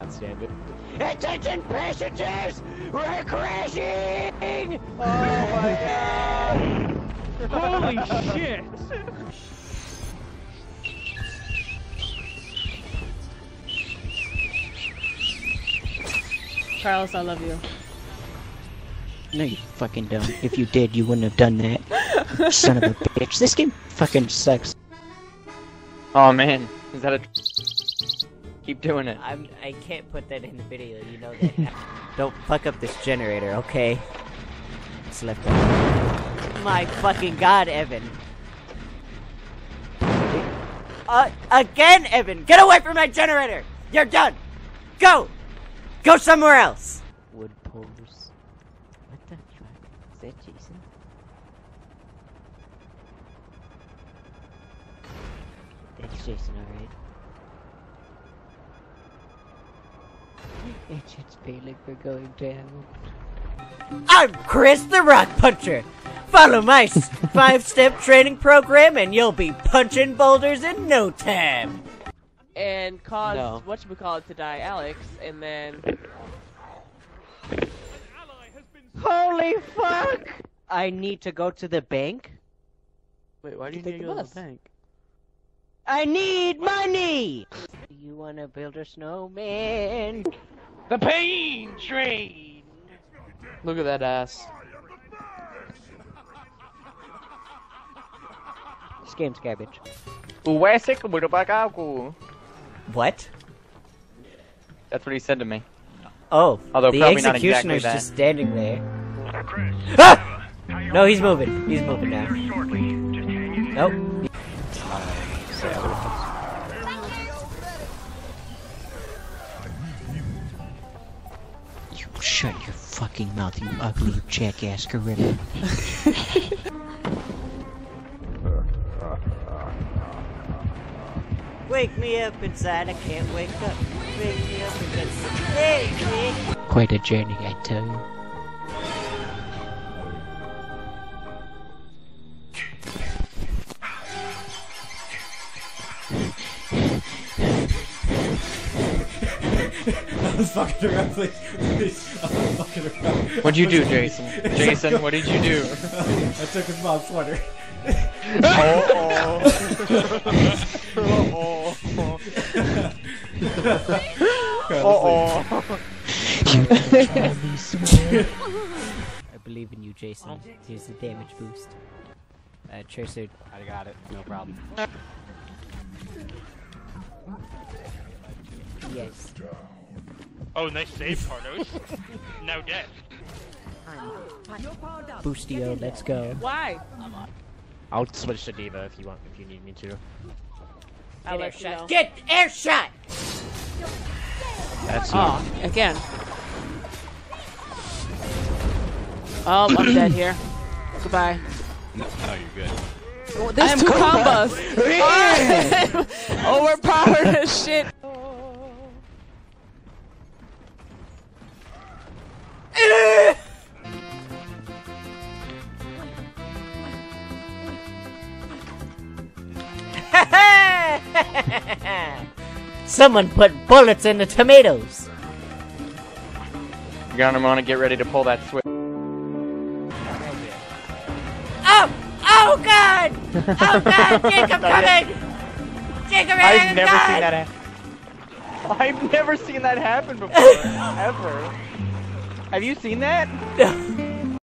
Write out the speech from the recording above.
can't stand it. Attention passengers! We're crashing! Oh my god! Holy shit! Carlos, I love you. No, you fucking don't. If you did, you wouldn't have done that. Son of a bitch. This game fucking sucks. Oh man, is that a? Keep doing it. I'm. I can't put that in the video. You know that. Don't fuck up this generator, okay? It's left. My fucking god, Evan. Uh, again, Evan. Get away from my generator. You're done. Go. Go somewhere else. Wood poles. What the fuck? Is that Jason? That's Jason, alright. Engine's failing for going down. I'm Chris the Rock Puncher! Follow my five step training program and you'll be punching boulders in no time! And cause No. whatchamacallit to die, Alex, and then Holy fuck! I need to go to the bank. Wait, why do you Take need the to go to the bank? I need money! Do you wanna build a snowman? The pain train! Look at that ass. This game's garbage. What? That's what he said to me. Oh, Although the executioner's exactly just standing there. Ah! No, he's moving. He's moving now. Nope. Shut your fucking mouth, you ugly jackass gorilla. Wake me up inside, I can't wake up. Wake me up. Hey, me. Quite a journey, I tell you. Was fucking around, please. Please. I was fucking around. What'd you do, Jason? Jason, what did you do? I took his mom's sweater. oh, oh. oh, I believe in you, Jason. Here's the damage boost. Uh, Tracer. I got it, no problem. Yes. Oh, nice save, Carlos. now dead. Boostio, let's go. why? I'll switch to D.Va if you want, if you need me to. I'll let you know. Get air shot! That's Oh, again. Oh, I'm dead here. Goodbye. No, you're good. Oh, There's two combos. Overpowered as shit. Someone put bullets in the tomatoes. You're gonna want to get ready to pull that switch. Oh! Oh God! Oh God! Jacob coming! Jacob I've never God! seen that happen. I've never seen that happen before, ever. Have you seen that?